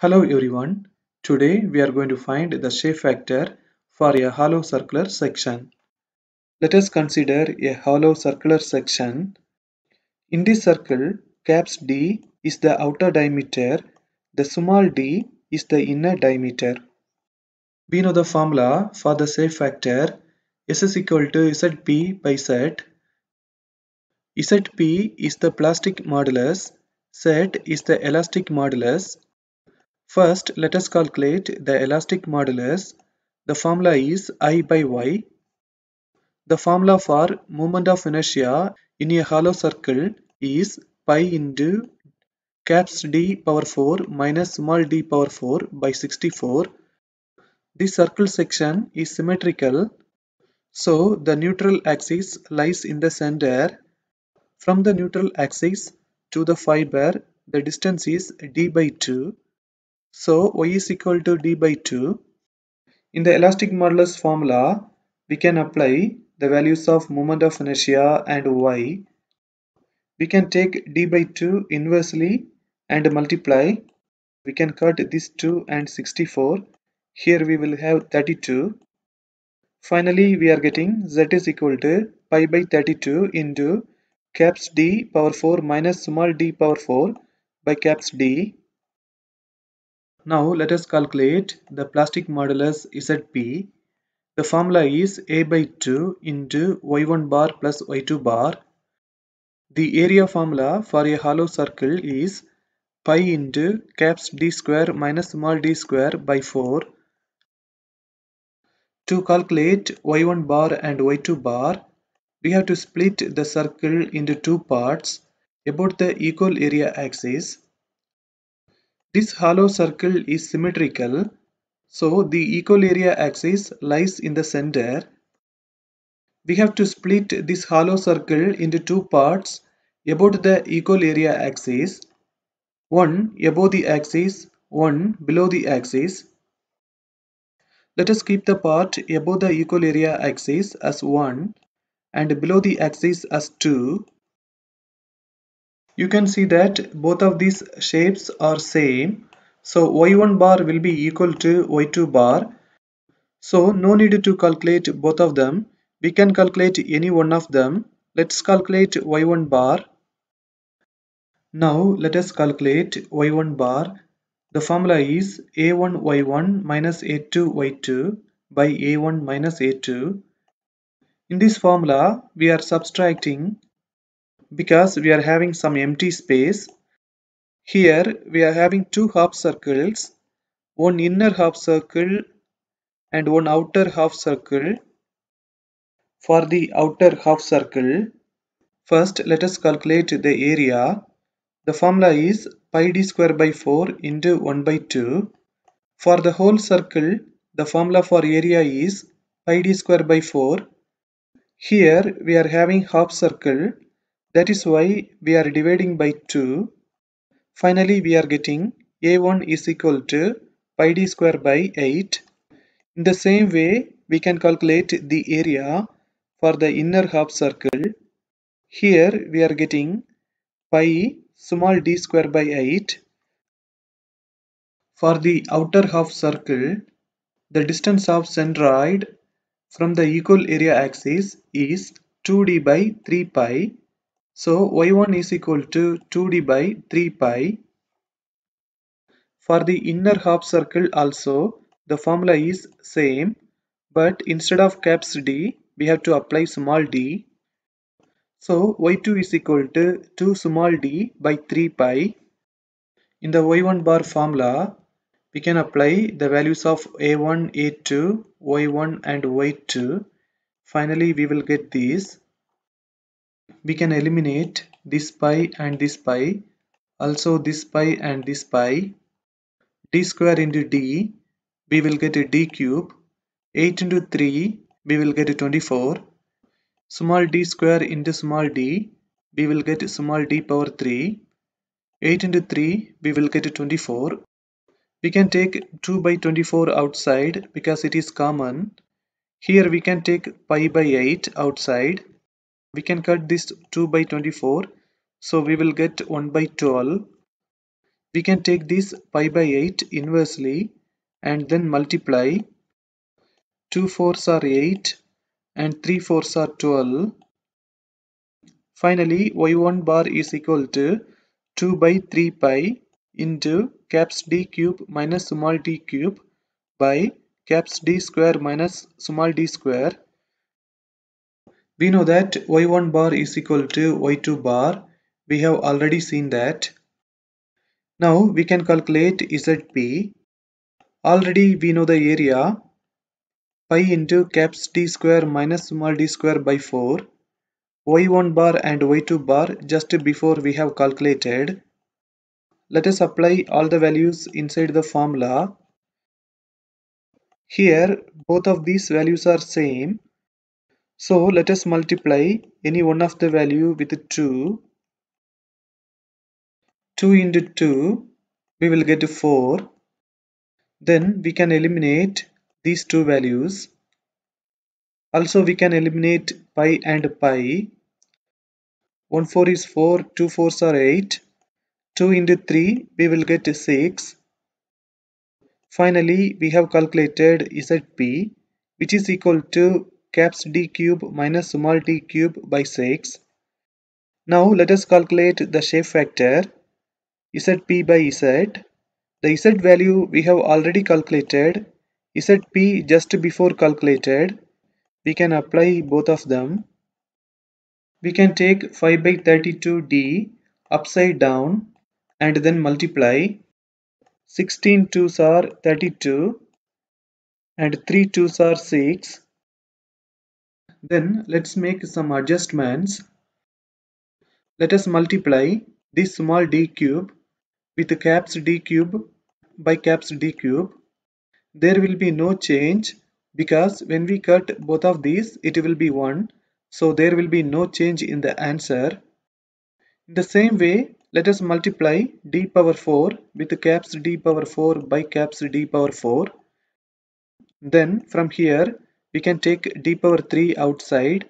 Hello everyone. Today we are going to find the shape factor for a hollow circular section. Let us consider a hollow circular section. In this circle, caps D is the outer diameter, the small d is the inner diameter. We know the formula for the shape factor S is equal to Zp by Z. Zp is the plastic modulus, Z is the elastic modulus First, let us calculate the elastic modulus. The formula is I by Y. The formula for moment of inertia in a hollow circle is pi into caps D power 4 minus small d power 4 by 64. This circle section is symmetrical, so the neutral axis lies in the center. From the neutral axis to the fiber, the distance is d by 2 so y is equal to d by 2. In the elastic modulus formula, we can apply the values of moment of inertia and y. We can take d by 2 inversely and multiply. We can cut this 2 and 64. Here we will have 32. Finally, we are getting z is equal to pi by 32 into caps d power 4 minus small d power 4 by caps d now let us calculate the plastic modulus Zp. The formula is A by 2 into y1 bar plus y2 bar. The area formula for a hollow circle is pi into caps d square minus small d square by 4. To calculate y1 bar and y2 bar, we have to split the circle into two parts about the equal area axis. This hollow circle is symmetrical, so the equal area axis lies in the center. We have to split this hollow circle into two parts about the equal area axis, one above the axis, one below the axis. Let us keep the part above the equal area axis as 1 and below the axis as 2 you can see that both of these shapes are same. So y1 bar will be equal to y2 bar. So no need to calculate both of them. We can calculate any one of them. Let's calculate y1 bar. Now let us calculate y1 bar. The formula is a1 y1 minus a2 y2 by a1 minus a2 in this formula we are subtracting because we are having some empty space. Here we are having two half circles, one inner half circle and one outer half circle. For the outer half circle, first let us calculate the area. The formula is pi d square by 4 into 1 by 2. For the whole circle, the formula for area is pi d square by 4. Here we are having half circle that is why we are dividing by 2. Finally, we are getting a1 is equal to pi d square by 8. In the same way, we can calculate the area for the inner half circle. Here we are getting pi small d square by 8. For the outer half circle, the distance of centroid from the equal area axis is 2d by 3 pi so y1 is equal to 2d by 3 pi. For the inner half circle also the formula is same but instead of caps d we have to apply small d. So y2 is equal to 2 small d by 3 pi. In the y1 bar formula we can apply the values of a1, a2, y1 and y2. Finally we will get these we can eliminate this pi and this pi also this pi and this pi. D square into d we will get a d cube. 8 into 3 we will get a 24 small d square into small d we will get small d power 3 8 into 3 we will get a 24 we can take 2 by 24 outside because it is common. Here we can take pi by 8 outside we can cut this 2 by 24 so we will get 1 by 12 we can take this pi by 8 inversely and then multiply. 2 fours are 8 and 3 fours are 12 finally y1 bar is equal to 2 by 3 pi into caps d cube minus small d cube by caps d square minus small d square we know that y1 bar is equal to y2 bar we have already seen that now we can calculate ZP. Already we know the area pi into caps d square minus small d square by 4 y1 bar and y2 bar just before we have calculated. Let us apply all the values inside the formula. Here both of these values are same. So let us multiply any one of the value with 2 2 into 2 we will get 4 then we can eliminate these two values. Also we can eliminate pi and pi. 1 4 is 4 2 4s are 8 2 into 3 we will get 6 finally we have calculated zp which is equal to caps d cube minus small d cube by 6 now let us calculate the shape factor Zp by Z. The Z value we have already calculated. Zp just before calculated. We can apply both of them. We can take 5 by 32d upside down and then multiply. 16 2s are 32 and 3 2s are 6. Then let's make some adjustments. Let us multiply this small d cube with caps d cube by caps d cube. There will be no change because when we cut both of these it will be 1 so there will be no change in the answer. In the same way let us multiply d power 4 with caps d power 4 by caps d power 4 then from here we can take d power 3 outside.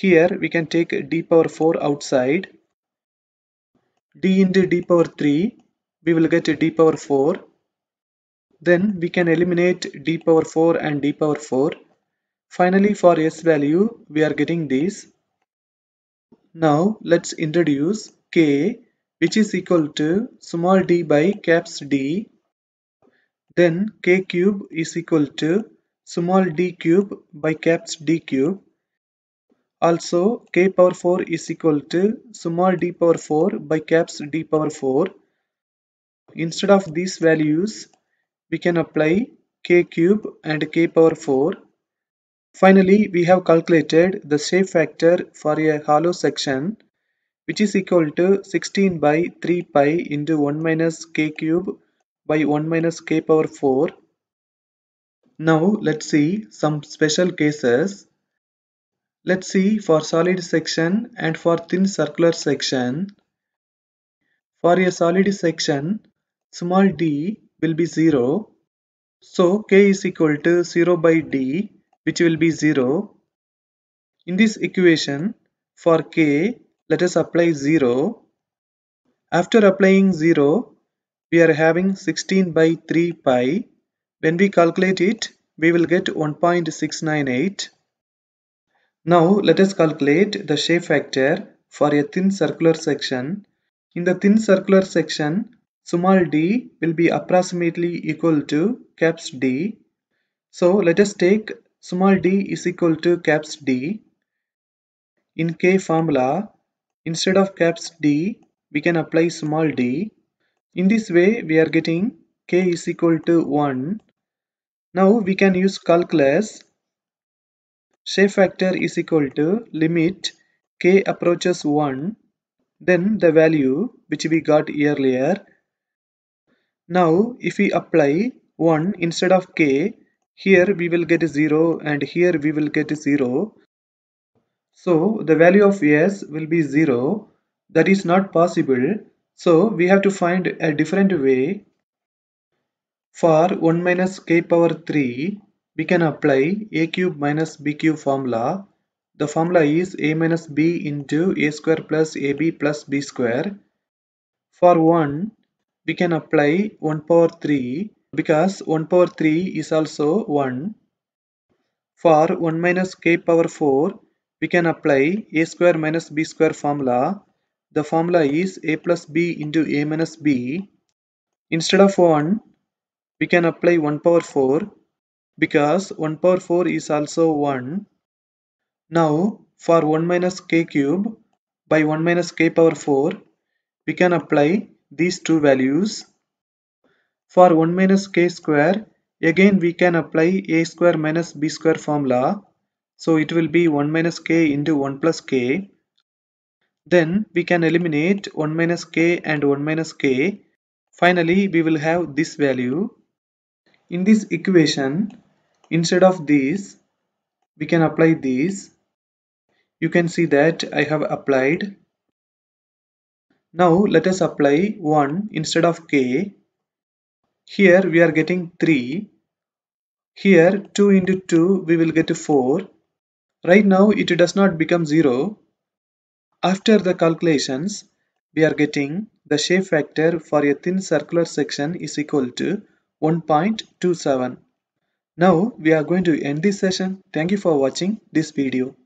Here we can take d power 4 outside. d into d power 3 we will get d power 4 then we can eliminate d power 4 and d power 4 finally for s value we are getting this now let's introduce k which is equal to small d by caps d. Then k cube is equal to small d cube by caps d cube also, k power 4 is equal to small d power 4 by caps d power 4. Instead of these values, we can apply k cube and k power 4. Finally, we have calculated the shape factor for a hollow section which is equal to 16 by 3 pi into 1 minus k cube by 1 minus k power 4. Now let's see some special cases Let's see for solid section and for thin circular section. For a solid section, small d will be 0. So k is equal to 0 by d which will be 0. In this equation, for k, let us apply 0. After applying 0, we are having 16 by 3 pi. When we calculate it, we will get 1.698. Now let us calculate the shape factor for a thin circular section. In the thin circular section, small d will be approximately equal to caps d. So let us take small d is equal to caps d. In k formula, instead of caps d, we can apply small d. In this way, we are getting k is equal to 1. Now we can use calculus. Shape factor is equal to limit k approaches 1 then the value which we got earlier. Now if we apply 1 instead of k here we will get 0 and here we will get 0 so the value of s will be 0 that is not possible. So we have to find a different way for 1 minus k power 3 we can apply a cube minus b cube formula. The formula is a minus b into a square plus ab plus b square. For 1, we can apply 1 power 3 because 1 power 3 is also 1. For 1 minus k power 4 we can apply a square minus b square formula. The formula is a plus b into a minus b. Instead of 1 we can apply 1 power 4 because 1 power 4 is also 1. Now for 1 minus k cube by 1 minus k power 4 we can apply these two values. For 1 minus k square, again we can apply a square minus b square formula. So it will be 1 minus k into 1 plus k. Then we can eliminate 1 minus k and 1 minus k. Finally, we will have this value. In this equation, instead of this, we can apply these You can see that I have applied now let us apply 1 instead of k. Here we are getting 3. Here 2 into 2 we will get 4. Right now it does not become 0. After the calculations we are getting the shape factor for a thin circular section is equal to 1.27. Now we are going to end this session. Thank you for watching this video.